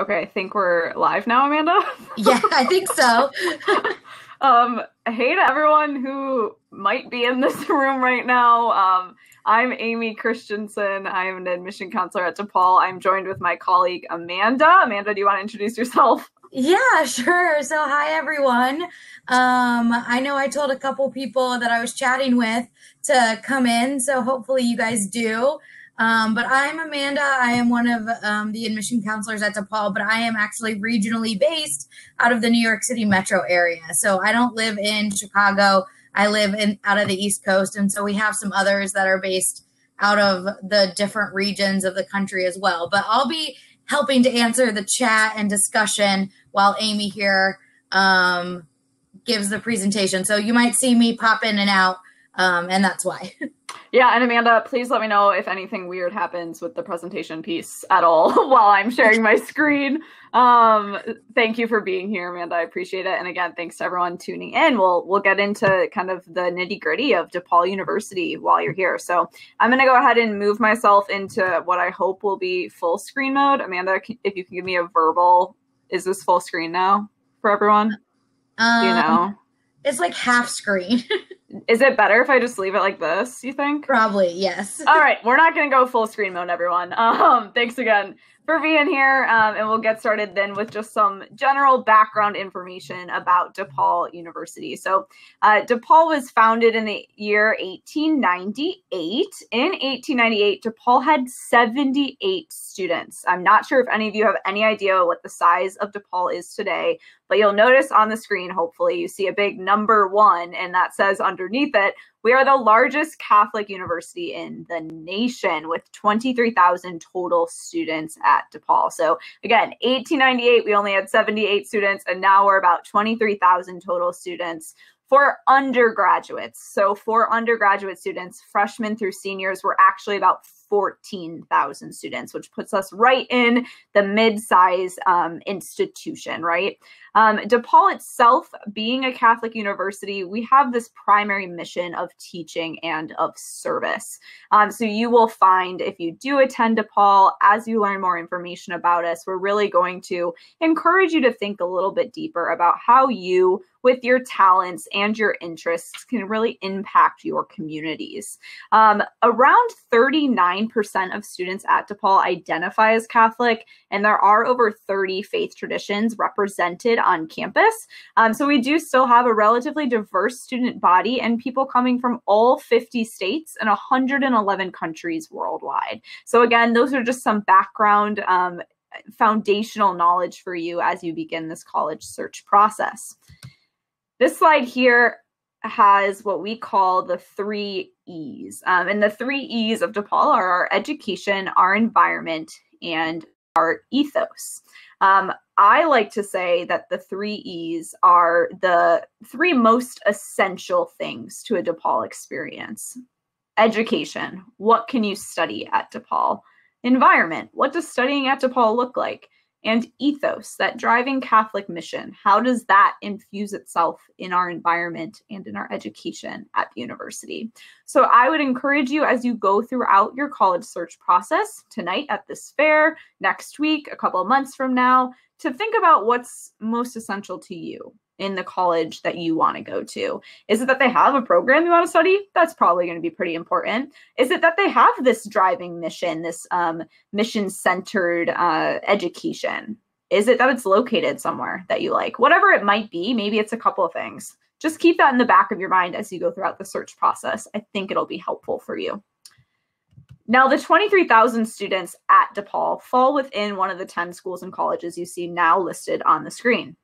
Okay, I think we're live now, Amanda. yeah, I think so. um, hey to everyone who might be in this room right now. Um, I'm Amy Christensen. I'm an admission counselor at DePaul. I'm joined with my colleague Amanda. Amanda, do you want to introduce yourself? Yeah, sure. So, hi everyone. Um, I know I told a couple people that I was chatting with to come in, so hopefully you guys do. Um, but I'm Amanda. I am one of um, the admission counselors at DePaul, but I am actually regionally based out of the New York City metro area. So I don't live in Chicago. I live in out of the East Coast, and so we have some others that are based out of the different regions of the country as well. But I'll be helping to answer the chat and discussion while Amy here um, gives the presentation. So you might see me pop in and out, um, and that's why. Yeah, and Amanda, please let me know if anything weird happens with the presentation piece at all while I'm sharing my screen. Um, thank you for being here, Amanda. I appreciate it. And again, thanks to everyone tuning in. We'll we'll get into kind of the nitty gritty of DePaul University while you're here. So I'm going to go ahead and move myself into what I hope will be full screen mode. Amanda, if you can give me a verbal, is this full screen now for everyone? Um, you know, it's like half screen. Is it better if I just leave it like this, you think? Probably, yes. All right, we're not going to go full screen mode, everyone. Um, thanks again for being here. Um, and we'll get started then with just some general background information about DePaul University. So, uh, DePaul was founded in the year 1898. In 1898, DePaul had 78 students. I'm not sure if any of you have any idea what the size of DePaul is today, but you'll notice on the screen, hopefully, you see a big number one, and that says underneath it, we are the largest Catholic university in the nation with 23,000 total students at DePaul. So, again, 1898, we only had 78 students, and now we're about 23,000 total students for undergraduates. So, for undergraduate students, freshmen through seniors, we're actually about 14,000 students, which puts us right in the mid-size um, institution, right? Um, DePaul itself, being a Catholic university, we have this primary mission of teaching and of service. Um, so you will find if you do attend DePaul, as you learn more information about us, we're really going to encourage you to think a little bit deeper about how you with your talents and your interests can really impact your communities. Um, around 39% of students at DePaul identify as Catholic, and there are over 30 faith traditions represented on campus. Um, so we do still have a relatively diverse student body and people coming from all 50 states and 111 countries worldwide. So, again, those are just some background. Um, foundational knowledge for you as you begin this college search process. This slide here has what we call the three E's. Um, and the three E's of DePaul are our education, our environment, and our ethos. Um, I like to say that the three E's are the three most essential things to a DePaul experience. Education, what can you study at DePaul? Environment, what does studying at DePaul look like? And ethos, that driving Catholic mission. How does that infuse itself in our environment and in our education at the university? So I would encourage you as you go throughout your college search process tonight at this fair, next week, a couple of months from now, to think about what's most essential to you in the college that you want to go to? Is it that they have a program you want to study? That's probably going to be pretty important. Is it that they have this driving mission, this um, mission centered uh, education? Is it that it's located somewhere that you like? Whatever it might be, maybe it's a couple of things. Just keep that in the back of your mind as you go throughout the search process. I think it'll be helpful for you. Now, the 23,000 students at DePaul fall within one of the 10 schools and colleges you see now listed on the screen.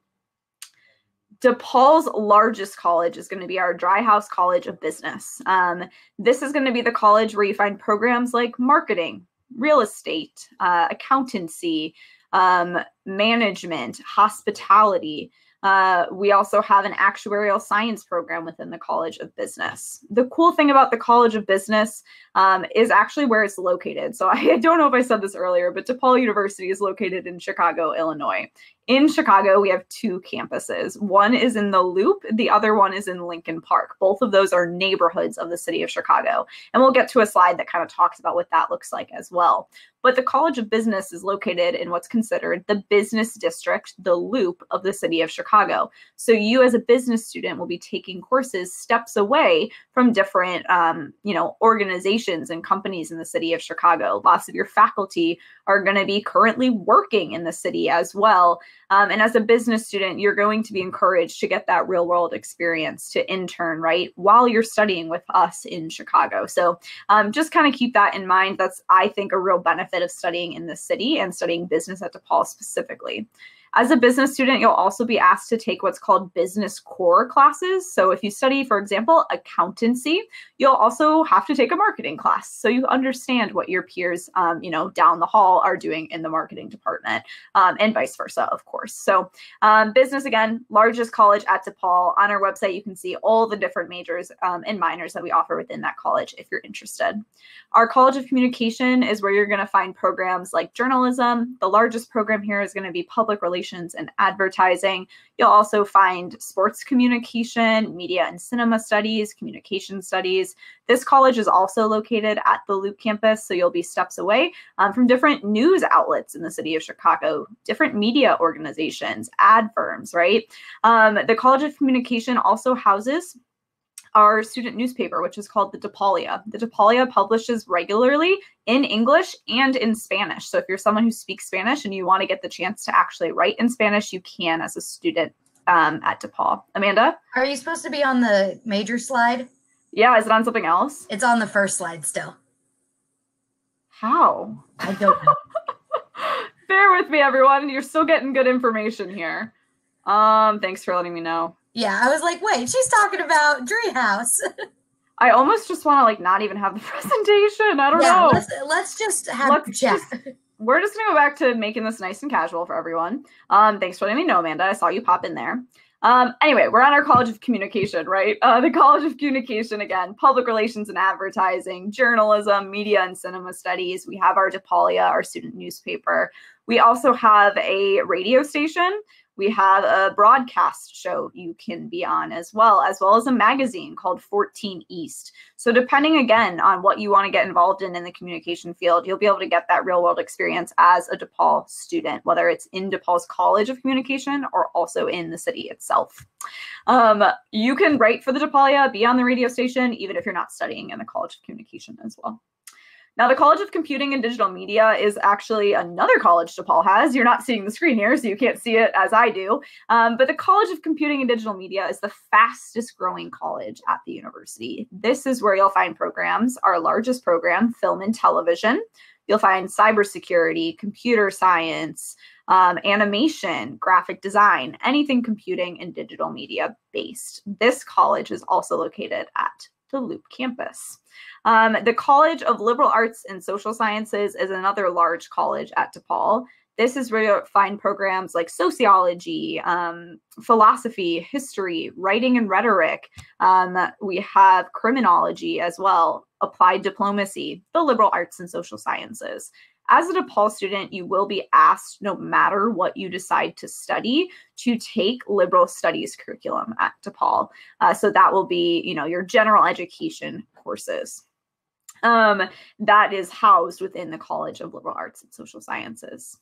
DePaul's largest college is going to be our Driehaus College of Business. Um, this is going to be the college where you find programs like marketing, real estate, uh, accountancy, um, management, hospitality. Uh, we also have an actuarial science program within the College of Business. The cool thing about the College of Business um, is actually where it's located. So I don't know if I said this earlier, but DePaul University is located in Chicago, Illinois. In Chicago, we have two campuses. One is in the Loop, the other one is in Lincoln Park. Both of those are neighborhoods of the city of Chicago. And we'll get to a slide that kind of talks about what that looks like as well. but the College of Business is located in what's considered the business district, the loop of the city of Chicago. So you as a business student will be taking courses steps away from different, um, you know, organizations and companies in the city of Chicago. Lots of your faculty are going to be currently working in the city as well. Um, and as a business student, you're going to be encouraged to get that real world experience to intern, right, while you're studying with us in Chicago. So um, just kind of keep that in mind. That's, I think, a real benefit of studying in the city and studying business at DePaul specifically. As a business student, you'll also be asked to take what's called business core classes. So if you study, for example, accountancy, you'll also have to take a marketing class. So you understand what your peers, um, you know, down the hall are doing in the marketing department um, and vice versa, of course. So um, business, again, largest college at DePaul. On our website, you can see all the different majors um, and minors that we offer within that college if you're interested. Our College of Communication is where you're going to find programs like journalism. The largest program here is going to be public relations relations and advertising. You'll also find sports communication, media and cinema studies, communication studies. This college is also located at the Loop campus, so you'll be steps away um, from different news outlets in the city of Chicago, different media organizations, ad firms, right? Um, the College of Communication also houses our student newspaper, which is called the DePaulia. The DePaulia publishes regularly in English and in Spanish. So if you're someone who speaks Spanish and you want to get the chance to actually write in Spanish, you can as a student um, at DePaul. Amanda? Are you supposed to be on the major slide? Yeah, is it on something else? It's on the first slide still. How? I don't know. Bear with me, everyone. You're still getting good information here. Um, thanks for letting me know. Yeah, I was like, wait, she's talking about Driehaus. I almost just want to like not even have the presentation. I don't yeah, know. Let's, let's just have let's chat. Just, we're just gonna go back to making this nice and casual for everyone. Um, thanks for letting me know, Amanda. I saw you pop in there. Um, anyway, we're on our College of Communication, right? Uh, the College of Communication again, public relations and advertising, journalism, media and cinema studies. We have our DePaulia, our student newspaper. We also have a radio station we have a broadcast show you can be on as well, as well as a magazine called 14 East. So, depending again on what you want to get involved in in the communication field, you'll be able to get that real world experience as a DePaul student, whether it's in DePaul's College of Communication or also in the city itself. Um, you can write for the DePaulia, be on the radio station, even if you're not studying in the College of Communication as well. Now, the College of Computing and Digital Media is actually another college DePaul has. You're not seeing the screen here, so you can't see it as I do. Um, but the College of Computing and Digital Media is the fastest growing college at the university. This is where you'll find programs. Our largest program, film and television. You'll find cybersecurity, computer science, um, animation, graphic design, anything computing and digital media based. This college is also located at the Loop campus. Um, the College of Liberal Arts and Social Sciences is another large college at DePaul. This is where you find programs like sociology, um, philosophy, history, writing and rhetoric. Um, we have criminology as well, applied diplomacy, the liberal arts and social sciences. As a DePaul student, you will be asked, no matter what you decide to study, to take liberal studies curriculum at DePaul. Uh, so that will be, you know, your general education courses um, that is housed within the College of Liberal Arts and Social Sciences.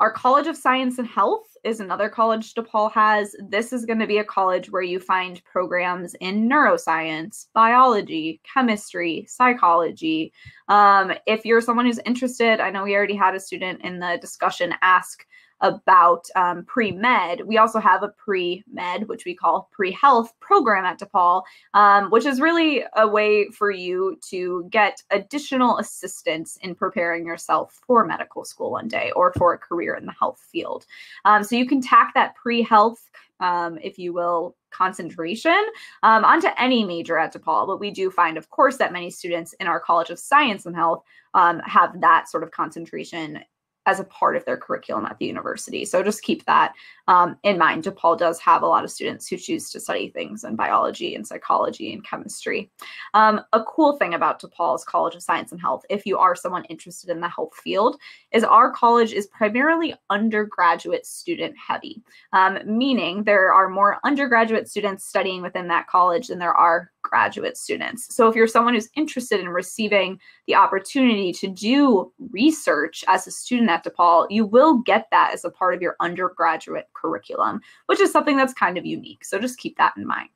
Our College of Science and Health is another college DePaul has. This is going to be a college where you find programs in neuroscience, biology, chemistry, psychology. Um, if you're someone who's interested, I know we already had a student in the discussion ask about um, pre med. We also have a pre med, which we call pre health program at DePaul, um, which is really a way for you to get additional assistance in preparing yourself for medical school one day or for a career in the health field. Um, so you can tack that pre health, um, if you will, concentration um, onto any major at DePaul. But we do find, of course, that many students in our College of Science and Health um, have that sort of concentration as a part of their curriculum at the university. So just keep that um, in mind. DePaul does have a lot of students who choose to study things in biology and psychology and chemistry. Um, a cool thing about DePaul's College of Science and Health, if you are someone interested in the health field, is our college is primarily undergraduate student heavy, um, meaning there are more undergraduate students studying within that college than there are graduate students. So if you're someone who's interested in receiving the opportunity to do research as a student at DePaul, you will get that as a part of your undergraduate curriculum, which is something that's kind of unique. So just keep that in mind.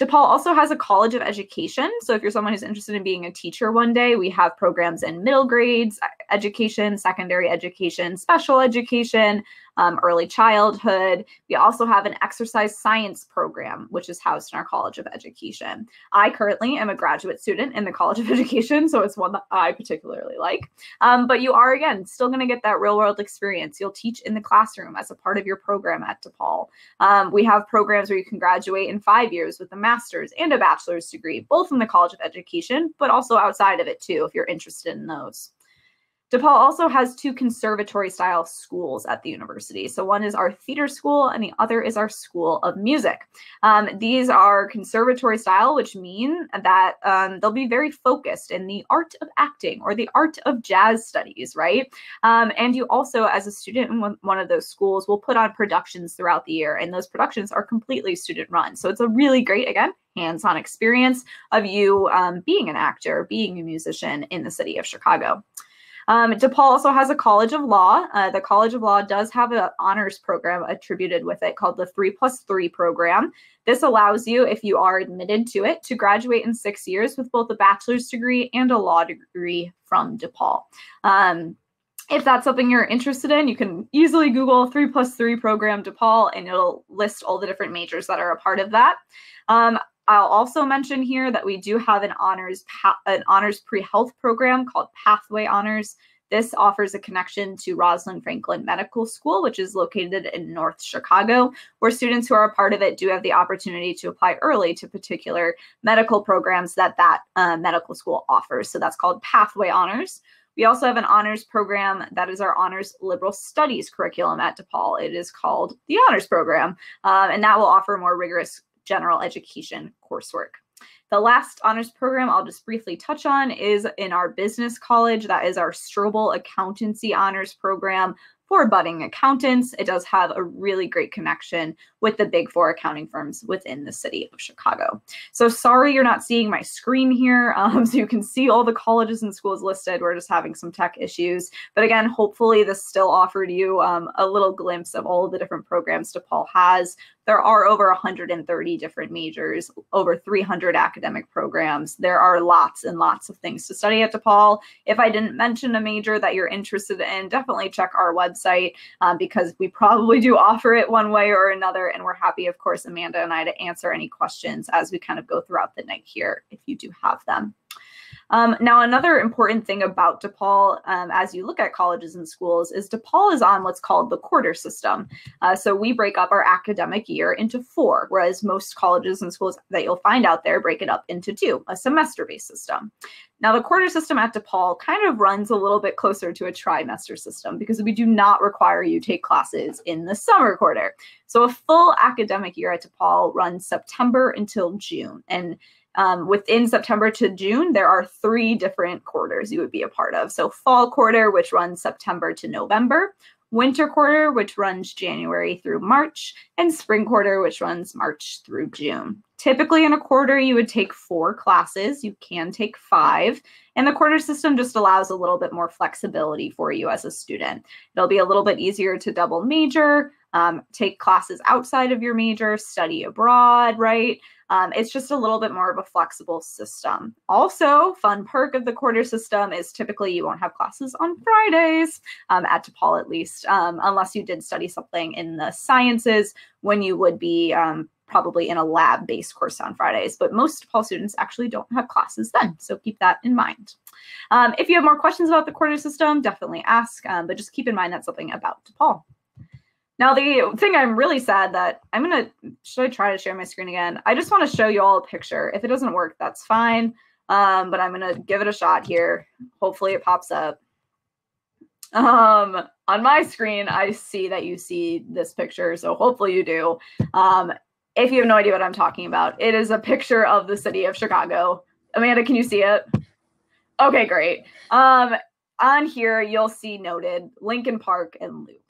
DePaul also has a college of education. So if you're someone who's interested in being a teacher one day, we have programs in middle grades, education, secondary education, special education, um, early childhood. We also have an exercise science program, which is housed in our College of Education. I currently am a graduate student in the College of Education, so it's one that I particularly like. Um, but you are, again, still going to get that real world experience. You'll teach in the classroom as a part of your program at DePaul. Um, we have programs where you can graduate in five years with a master's and a bachelor's degree, both in the College of Education, but also outside of it too, if you're interested in those. DePaul also has two conservatory style schools at the university. So one is our theater school and the other is our school of music. Um, these are conservatory style, which mean that um, they'll be very focused in the art of acting or the art of jazz studies, right? Um, and you also, as a student in one of those schools, will put on productions throughout the year, and those productions are completely student run. So it's a really great, again, hands-on experience of you um, being an actor, being a musician in the city of Chicago. Um, DePaul also has a College of Law. Uh, the College of Law does have an honors program attributed with it called the 3 plus 3 program. This allows you, if you are admitted to it, to graduate in six years with both a bachelor's degree and a law degree from DePaul. Um, if that's something you're interested in, you can easily Google 3 plus 3 program DePaul and it'll list all the different majors that are a part of that. Um, I'll also mention here that we do have an honors an honors pre-health program called Pathway Honors. This offers a connection to Rosalind Franklin Medical School, which is located in North Chicago, where students who are a part of it do have the opportunity to apply early to particular medical programs that that uh, medical school offers. So that's called Pathway Honors. We also have an honors program that is our honors liberal studies curriculum at DePaul. It is called the honors program, um, and that will offer more rigorous general education coursework. The last honors program I'll just briefly touch on is in our business college. That is our Strobel Accountancy Honors Program for budding accountants. It does have a really great connection with the big four accounting firms within the city of Chicago. So sorry you're not seeing my screen here. Um, so you can see all the colleges and schools listed. We're just having some tech issues. But again, hopefully this still offered you um, a little glimpse of all the different programs DePaul has there are over 130 different majors, over 300 academic programs. There are lots and lots of things to study at DePaul. If I didn't mention a major that you're interested in, definitely check our website um, because we probably do offer it one way or another. And we're happy, of course, Amanda and I, to answer any questions as we kind of go throughout the night here if you do have them. Um, now, another important thing about DePaul, um, as you look at colleges and schools, is DePaul is on what's called the quarter system. Uh, so we break up our academic year into four, whereas most colleges and schools that you'll find out there break it up into two, a semester based system. Now, the quarter system at DePaul kind of runs a little bit closer to a trimester system because we do not require you take classes in the summer quarter. So a full academic year at DePaul runs September until June. And um, within September to June, there are three different quarters you would be a part of. So, fall quarter, which runs September to November, winter quarter, which runs January through March, and spring quarter, which runs March through June. Typically, in a quarter, you would take four classes. You can take five. And the quarter system just allows a little bit more flexibility for you as a student. It'll be a little bit easier to double major, um, take classes outside of your major, study abroad, right? Um, it's just a little bit more of a flexible system. Also, fun perk of the quarter system is typically you won't have classes on Fridays, um, at DePaul at least, um, unless you did study something in the sciences when you would be um, probably in a lab based course on Fridays. But most DePaul students actually don't have classes then. So keep that in mind. Um, if you have more questions about the quarter system, definitely ask, um, but just keep in mind that's something about DePaul. Now, the thing I'm really sad that I'm going to, should I try to share my screen again? I just want to show you all a picture. If it doesn't work, that's fine. Um, but I'm going to give it a shot here. Hopefully it pops up. Um, on my screen, I see that you see this picture. So hopefully you do. Um, if you have no idea what I'm talking about, it is a picture of the city of Chicago. Amanda, can you see it? Okay, great. Um, on here, you'll see noted Lincoln Park and Loop.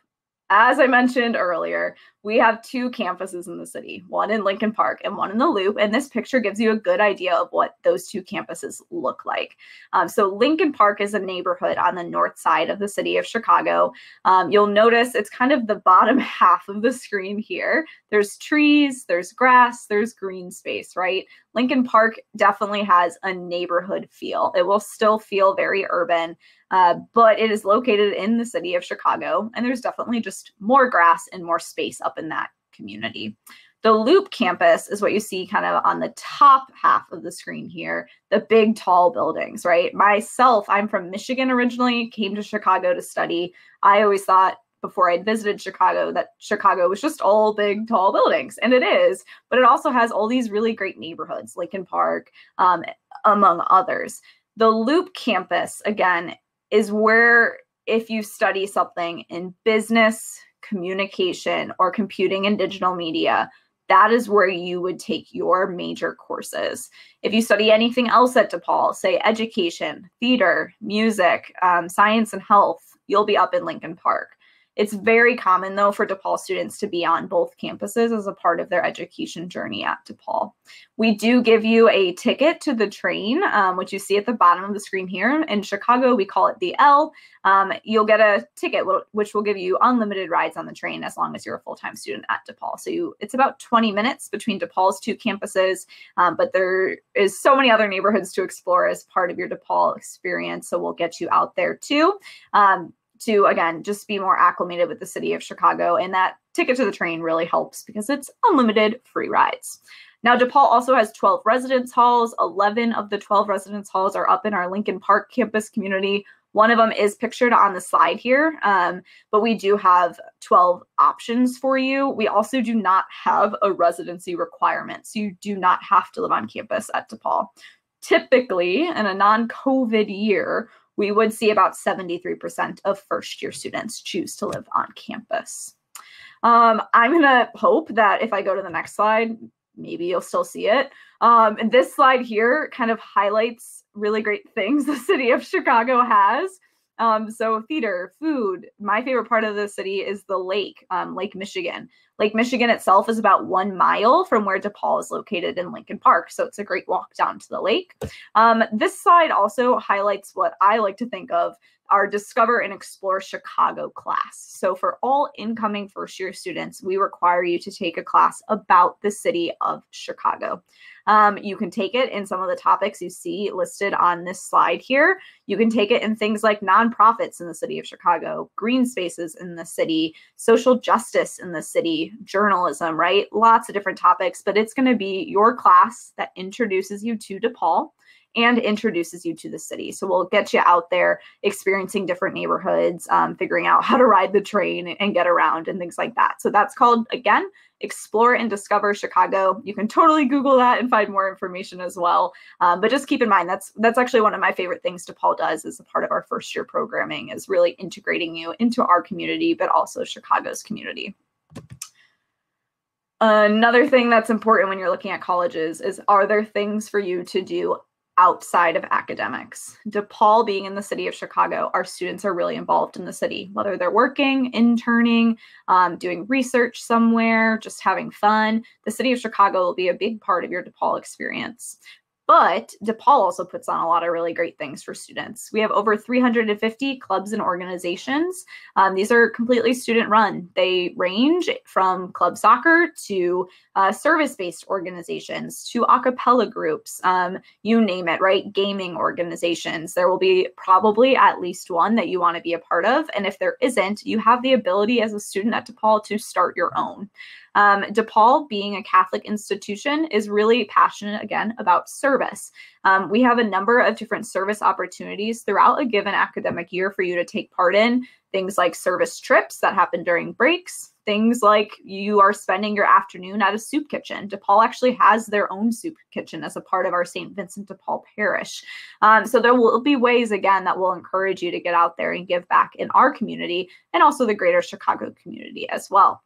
As I mentioned earlier, we have two campuses in the city, one in Lincoln Park and one in the Loop. And this picture gives you a good idea of what those two campuses look like. Um, so, Lincoln Park is a neighborhood on the north side of the city of Chicago. Um, you'll notice it's kind of the bottom half of the screen here. There's trees, there's grass, there's green space, right? Lincoln Park definitely has a neighborhood feel. It will still feel very urban, uh, but it is located in the city of Chicago, and there's definitely just more grass and more space up in that community. The Loop campus is what you see kind of on the top half of the screen here, the big tall buildings, right? Myself, I'm from Michigan originally, came to Chicago to study. I always thought before I'd visited Chicago that Chicago was just all big, tall buildings, and it is. But it also has all these really great neighborhoods, Lincoln Park, um, among others. The Loop campus, again, is where if you study something in business, communication, or computing and digital media, that is where you would take your major courses. If you study anything else at DePaul, say education, theater, music, um, science and health, you'll be up in Lincoln Park. It's very common, though, for DePaul students to be on both campuses as a part of their education journey at DePaul. We do give you a ticket to the train, um, which you see at the bottom of the screen here. In Chicago, we call it the L. Um, you'll get a ticket, which will give you unlimited rides on the train as long as you're a full time student at DePaul. So you, it's about 20 minutes between DePaul's two campuses, um, but there is so many other neighborhoods to explore as part of your DePaul experience. So we'll get you out there too. Um, to again just be more acclimated with the city of Chicago. And that ticket to the train really helps because it's unlimited free rides. Now, DePaul also has 12 residence halls. 11 of the 12 residence halls are up in our Lincoln Park campus community. One of them is pictured on the slide here, um, but we do have 12 options for you. We also do not have a residency requirement, so you do not have to live on campus at DePaul. Typically, in a non COVID year, we would see about 73% of first year students choose to live on campus. Um, I'm going to hope that if I go to the next slide, maybe you'll still see it. Um, and this slide here kind of highlights really great things the city of Chicago has. Um, so theater, food. My favorite part of the city is the lake, um, Lake Michigan. Lake Michigan itself is about one mile from where DePaul is located in Lincoln Park, so it's a great walk down to the lake. Um, this slide also highlights what I like to think of our Discover and Explore Chicago class. So, for all incoming first year students, we require you to take a class about the city of Chicago. Um, you can take it in some of the topics you see listed on this slide here. You can take it in things like nonprofits in the city of Chicago, green spaces in the city, social justice in the city, journalism, right? Lots of different topics, but it's going to be your class that introduces you to DePaul and introduces you to the city. So we'll get you out there experiencing different neighborhoods, um, figuring out how to ride the train and get around and things like that. So that's called, again, Explore and Discover Chicago. You can totally Google that and find more information as well. Um, but just keep in mind that's that's actually one of my favorite things DePaul does as a part of our first year programming is really integrating you into our community, but also Chicago's community. Another thing that's important when you're looking at colleges is are there things for you to do outside of academics. DePaul being in the city of Chicago, our students are really involved in the city, whether they're working, interning, um, doing research somewhere, just having fun. The city of Chicago will be a big part of your DePaul experience. But DePaul also puts on a lot of really great things for students. We have over 350 clubs and organizations. Um, these are completely student run. They range from club soccer to uh, service based organizations to a cappella groups, um, you name it, right? Gaming organizations. There will be probably at least one that you want to be a part of. And if there isn't, you have the ability as a student at DePaul to start your own. Um, DePaul, being a Catholic institution, is really passionate again about service. Um, we have a number of different service opportunities throughout a given academic year for you to take part in. Things like service trips that happen during breaks, things like you are spending your afternoon at a soup kitchen. DePaul actually has their own soup kitchen as a part of our St. Vincent de Paul parish. Um, so there will be ways, again, that will encourage you to get out there and give back in our community and also the greater Chicago community as well.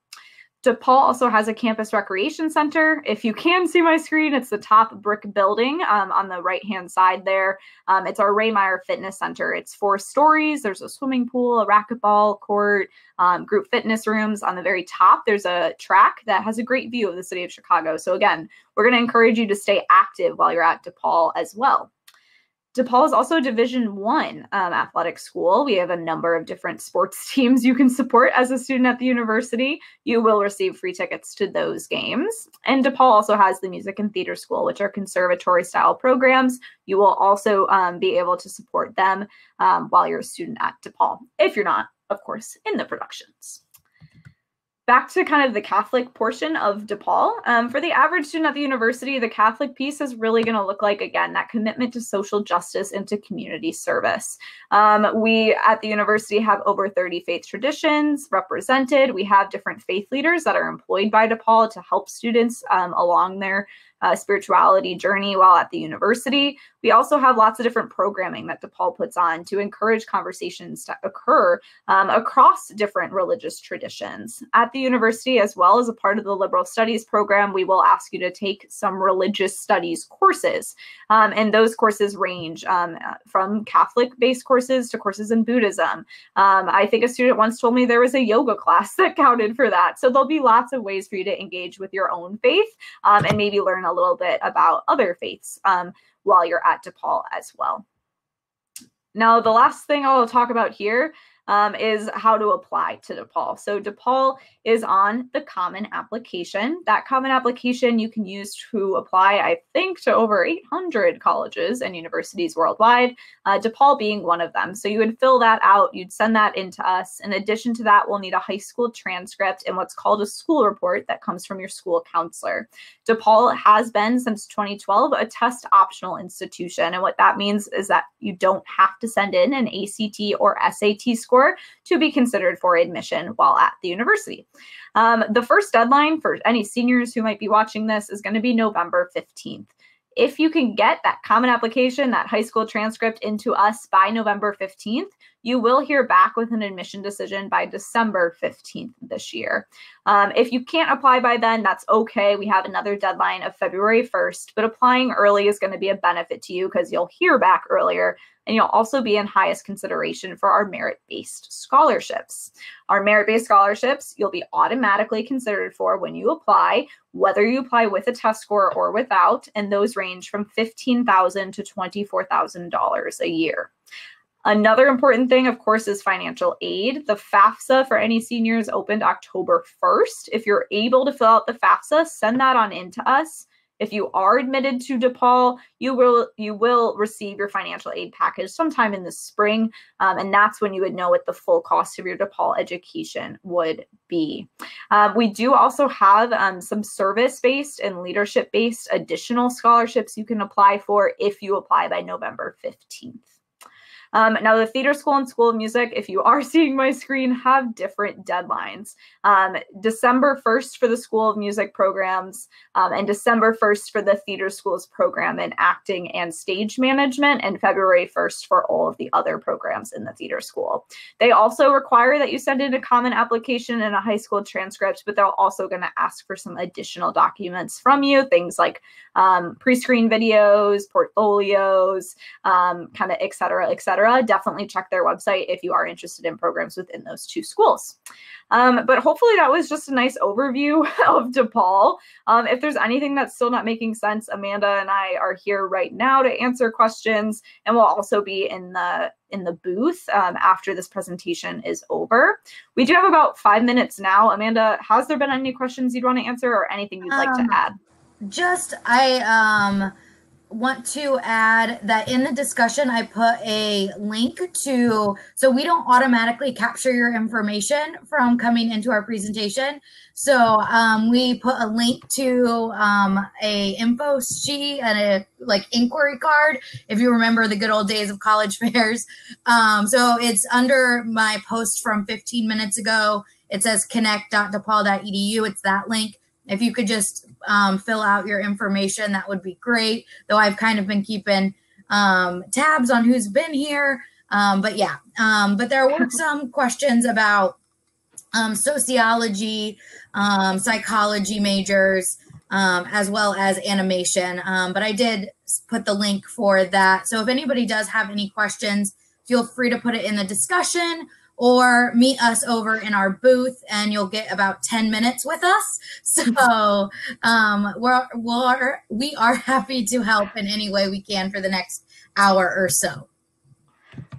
DePaul also has a campus recreation center. If you can see my screen, it's the top brick building um, on the right hand side there. Um, it's our Ray Meyer Fitness Center. It's four stories. There's a swimming pool, a racquetball court, um, group fitness rooms. On the very top, there's a track that has a great view of the city of Chicago. So, again, we're going to encourage you to stay active while you're at DePaul as well. DePaul is also a Division One um, athletic school. We have a number of different sports teams you can support as a student at the university. You will receive free tickets to those games. And DePaul also has the Music and Theater School, which are conservatory style programs. You will also um, be able to support them um, while you're a student at DePaul, if you're not, of course, in the productions back to kind of the Catholic portion of DePaul. Um, for the average student at the university, the Catholic piece is really going to look like, again, that commitment to social justice and to community service. Um, we at the university have over 30 faith traditions represented. We have different faith leaders that are employed by DePaul to help students um, along their uh, spirituality journey while at the university. We also have lots of different programming that DePaul puts on to encourage conversations to occur um, across different religious traditions. At the university, as well as a part of the liberal studies program, we will ask you to take some religious studies courses. Um, and those courses range um, from Catholic based courses to courses in Buddhism. Um, I think a student once told me there was a yoga class that counted for that. So there'll be lots of ways for you to engage with your own faith um, and maybe learn a little bit about other faiths um, while you're at DePaul as well. Now, the last thing I'll talk about here um, is how to apply to DePaul. So DePaul is on the Common Application. That Common Application you can use to apply, I think, to over 800 colleges and universities worldwide, uh, DePaul being one of them. So you would fill that out, you'd send that in to us. In addition to that, we'll need a high school transcript and what's called a school report that comes from your school counselor. DePaul has been since 2012 a test optional institution. And what that means is that you don't have to send in an ACT or SAT score to be considered for admission while at the university. Um, the first deadline for any seniors who might be watching this is going to be November 15th. If you can get that common application, that high school transcript into us by November 15th, you will hear back with an admission decision by December 15th this year. Um, if you can't apply by then, that's okay. We have another deadline of February 1st, but applying early is going to be a benefit to you because you'll hear back earlier and you'll also be in highest consideration for our merit based scholarships. Our merit based scholarships, you'll be automatically considered for when you apply, whether you apply with a test score or without, and those range from 15,000 to $24,000 a year. Another important thing, of course, is financial aid. The FAFSA for any seniors opened October 1st. If you're able to fill out the FAFSA, send that on in to us. If you are admitted to DePaul, you will you will receive your financial aid package sometime in the spring, um, and that's when you would know what the full cost of your DePaul education would be. Um, we do also have um, some service-based and leadership-based additional scholarships you can apply for if you apply by November 15th. Um, now, the theater school and school of music, if you are seeing my screen, have different deadlines. Um, December 1st for the School of Music programs, um, and December 1st for the theater schools program in acting and stage management, and February 1st for all of the other programs in the theater school. They also require that you send in a common application and a high school transcript, but they're also going to ask for some additional documents from you, things like um, pre-screen videos, portfolios, um, kind of et cetera, et cetera definitely check their website if you are interested in programs within those two schools. Um, but hopefully that was just a nice overview of DePaul. Um, if there's anything that's still not making sense, Amanda and I are here right now to answer questions, and we'll also be in the in the booth um, after this presentation is over. We do have about five minutes now. Amanda, has there been any questions you'd want to answer or anything you'd like to um, add? Just I um want to add that in the discussion, I put a link to, so we don't automatically capture your information from coming into our presentation. So um, we put a link to um, a info sheet and a like inquiry card, if you remember the good old days of college fairs. Um, so it's under my post from 15 minutes ago. It says connect.depaul.edu. It's that link. If you could just um, fill out your information, that would be great. Though I've kind of been keeping um, tabs on who's been here. Um, but yeah, um, but there were some questions about um, sociology, um, psychology majors, um, as well as animation. Um, but I did put the link for that. So if anybody does have any questions, feel free to put it in the discussion or meet us over in our booth and you'll get about 10 minutes with us. So um, we're, we're, we are happy to help in any way we can for the next hour or so.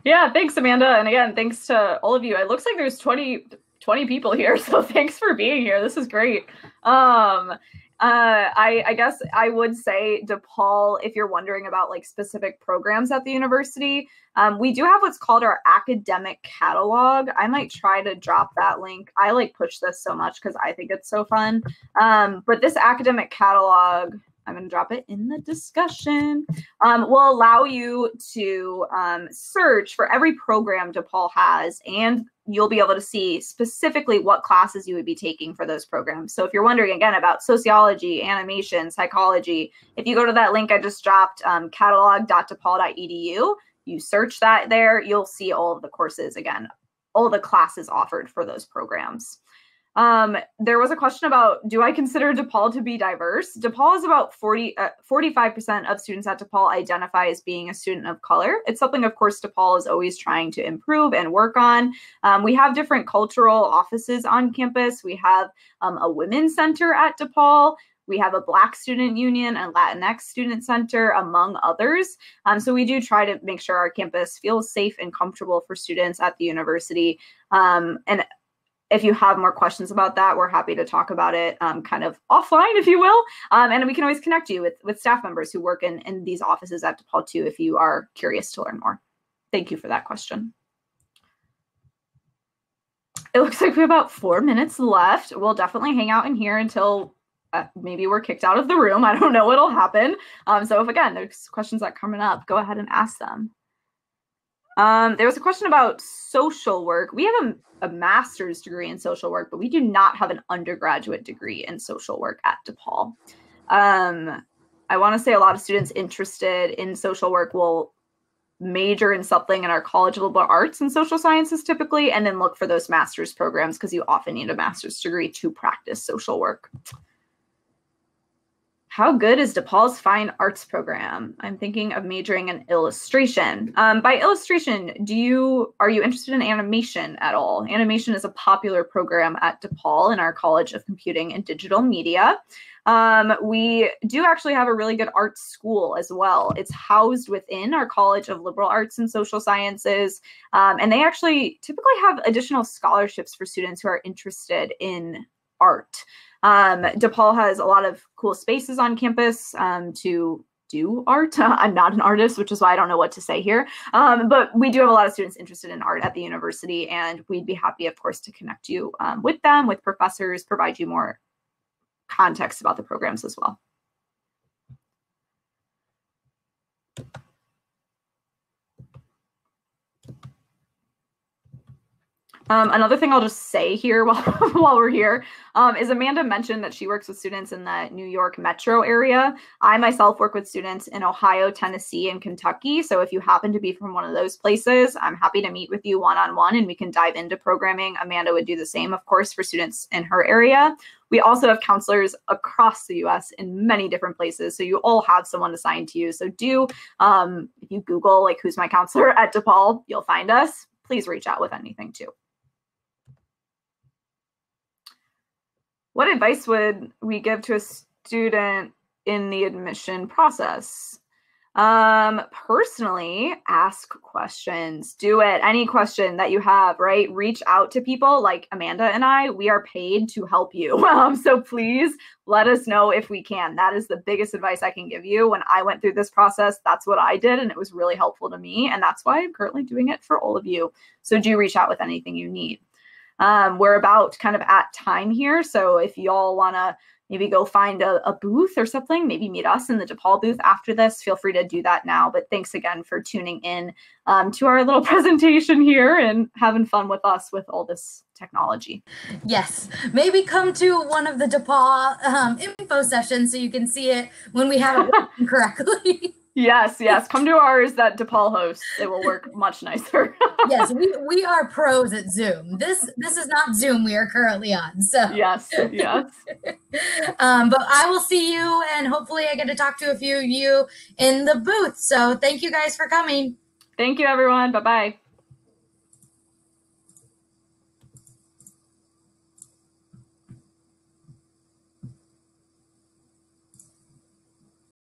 Yeah, thanks, Amanda. And again, thanks to all of you. It looks like there's 20, 20 people here. So thanks for being here. This is great. Um, uh, I, I, guess I would say, DePaul, if you're wondering about like specific programs at the university, um, we do have what's called our academic catalog. I might try to drop that link. I like push this so much because I think it's so fun. Um, but this academic catalog, I'm going to drop it in the discussion, um, will allow you to um, search for every program DePaul has, and you'll be able to see specifically what classes you would be taking for those programs. So if you're wondering again about sociology, animation, psychology, if you go to that link I just dropped, um, catalog.depaul.edu, you search that there, you'll see all of the courses again, all the classes offered for those programs. Um, there was a question about do I consider DePaul to be diverse? DePaul is about 40, uh, 45% of students at DePaul identify as being a student of color. It's something, of course, DePaul is always trying to improve and work on. Um, we have different cultural offices on campus. We have um, a women's center at DePaul. We have a Black Student Union and Latinx Student Center, among others. Um, so we do try to make sure our campus feels safe and comfortable for students at the university. Um, and if you have more questions about that, we're happy to talk about it um, kind of offline, if you will. Um, and we can always connect you with, with staff members who work in, in these offices at DePaul too, if you are curious to learn more. Thank you for that question. It looks like we have about four minutes left. We'll definitely hang out in here until uh, maybe we're kicked out of the room. I don't know what'll happen. Um, so if again, there's questions that coming up, go ahead and ask them. Um, there was a question about social work. We have a, a, master's degree in social work, but we do not have an undergraduate degree in social work at DePaul. Um, I want to say a lot of students interested in social work will major in something in our College of Liberal Arts and Social Sciences typically, and then look for those master's programs because you often need a master's degree to practice social work. How good is DePaul's Fine Arts program? I'm thinking of majoring in illustration. Um, by illustration, do you are you interested in animation at all? Animation is a popular program at DePaul in our College of Computing and Digital Media. Um, we do actually have a really good art school as well. It's housed within our College of Liberal Arts and Social Sciences, um, and they actually typically have additional scholarships for students who are interested in art. Um, DePaul has a lot of cool spaces on campus um, to do art. I'm not an artist, which is why I don't know what to say here. Um, but we do have a lot of students interested in art at the university, and we'd be happy, of course, to connect you um, with them, with professors, provide you more context about the programs as well. Um, another thing I'll just say here while, while we're here um, is Amanda mentioned that she works with students in the New York metro area. I myself work with students in Ohio, Tennessee, and Kentucky. So if you happen to be from one of those places, I'm happy to meet with you one on one and we can dive into programming. Amanda would do the same, of course, for students in her area. We also have counselors across the US in many different places. So you all have someone assigned to you. So do, um, if you Google, like, who's my counselor at DePaul, you'll find us. Please reach out with anything too. What advice would we give to a student in the admission process? Um, personally, ask questions. Do it. Any question that you have, right? Reach out to people like Amanda and I. We are paid to help you. Um, so please let us know if we can. That is the biggest advice I can give you. When I went through this process, that's what I did, and it was really helpful to me. And that's why I'm currently doing it for all of you. So do reach out with anything you need. Um, we're about kind of at time here. So if y'all want to maybe go find a, a, booth or something, maybe meet us in the DePaul booth after this, feel free to do that now. But thanks again for tuning in um, to our little presentation here and having fun with us with all this technology. Yes, maybe come to one of the DePaul um, info sessions so you can see it when we have it correctly. Yes, yes. Come to ours that DePaul hosts. It will work much nicer. yes, we, we are pros at Zoom. This this is not Zoom we are currently on. So yes, yes. um, but I will see you and hopefully I get to talk to a few of you in the booth. So thank you guys for coming. Thank you everyone. Bye bye.